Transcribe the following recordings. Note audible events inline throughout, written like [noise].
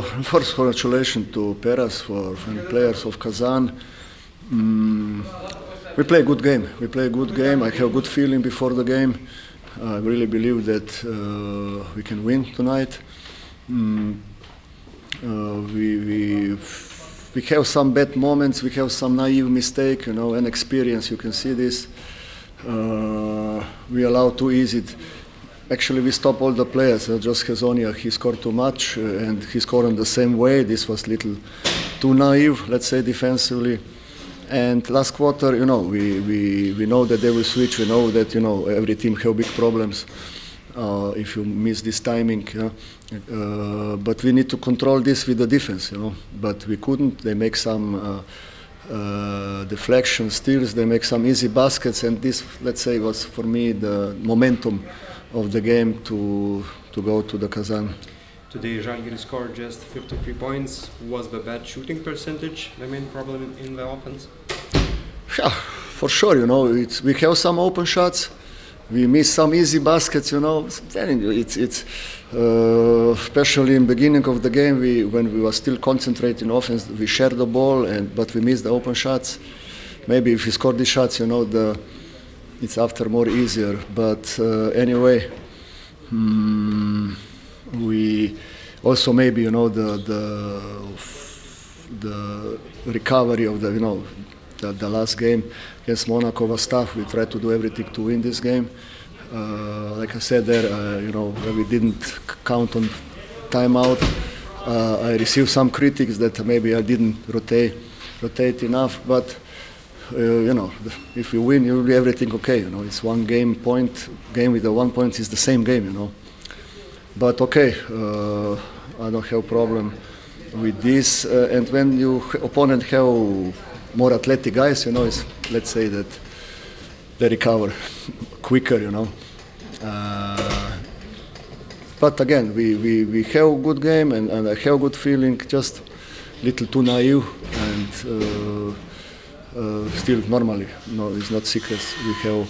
First, congratulations to Peras for, for players of Kazan. Mm, we play a good game. We play a good game. I have a good feeling before the game. I really believe that uh, we can win tonight. Mm, uh, we, we we have some bad moments. We have some naive mistake, you know, and experience. You can see this. Uh, we allow too easy. Actually, we stop all the players. Uh, just Hezonja, he scored too much, uh, and he scored in the same way. This was little too naive, let's say, defensively. And last quarter, you know, we, we, we know that they will switch. We know that, you know, every team have big problems uh, if you miss this timing. Uh, but we need to control this with the defense, you know. But we couldn't. They make some uh, uh deflection steals. They make some easy baskets, and this, let's say, was for me the momentum of the game to to go to the Kazan. Today, Žalgiris scored just 53 points. Was the bad shooting percentage the main problem in the offense? Yeah, for sure. You know, it's, we have some open shots. We miss some easy baskets. You know, it's it's uh, especially in beginning of the game. We when we were still concentrating offense, we shared the ball, and but we missed the open shots. Maybe if we score these shots, you know, the it's after more easier. But uh, anyway. Hmm, we also maybe you know the the the recovery of the you know the, the last game against Monaco was tough. We tried to do everything to win this game. Uh, like I said there, uh, you know, we didn't count on timeout. Uh, I received some critics that maybe I didn't rotate rotate enough, but uh, you know, if we win, you will be everything okay. You know, it's one game point game with the one point is the same game. You know. But okay, uh, I don't have problem with this. Uh, and when you opponent have more athletic guys, you know, it's, let's say that they recover quicker, you know. Uh, but again, we, we, we have a good game and, and I have a good feeling, just a little too naive and uh, still normally, no, it's not secret. We have,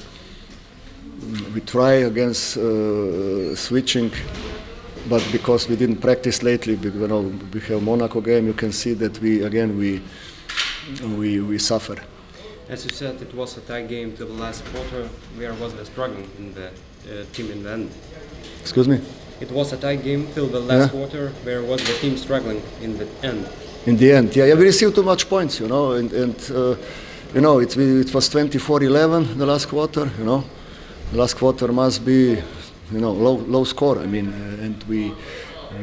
we try against uh, switching but because we didn't practice lately, because, you know, we have Monaco game, you can see that we again we we we suffer. As you said, it was a tight game till the last quarter. Where was the struggling in the uh, team in the end? Excuse me. It was a tight game till the last yeah. quarter. Where was the team struggling in the end? In the end, yeah, yeah we received too much points, you know, and, and uh, you know it, it was 24-11 the last quarter, you know. The last quarter must be you know, low low score. I mean, uh, and we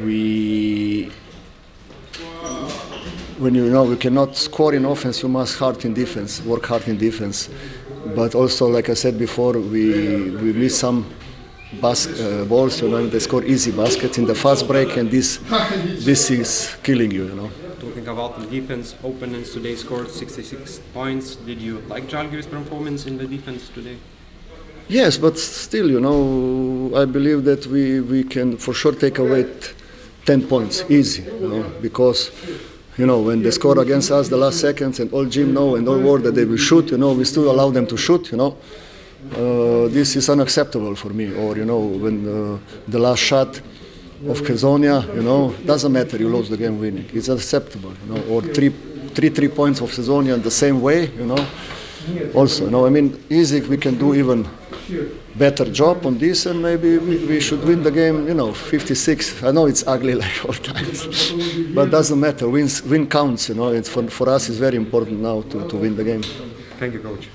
we when you know you cannot score in offense, you must hard in defense, work hard in defense. But also, like I said before, we we miss some bas- uh, balls. You know, they score easy baskets in the fast break, and this this is killing you. You know. Talking about the defense, opponents today scored 66 points. Did you like Žalgiris' performance in the defense today? Yes, but still, you know, I believe that we, we can for sure take away 10 points easy, you know, because, you know, when they score against us the last seconds and all gym know and all world that they will shoot, you know, we still allow them to shoot, you know. Uh, this is unacceptable for me. Or, you know, when uh, the last shot of Hezonja, you know, doesn't matter, you lose the game winning. It's unacceptable, you know, or three, three, three points of Hezonja in the same way, you know. Also, you know, I mean, easy we can do even better job on this and maybe we, we, should win the game you know 56 i know it's ugly [laughs] like all times but doesn't matter wins win counts you know it's for, for us it's very important now to, to win the game thank you coach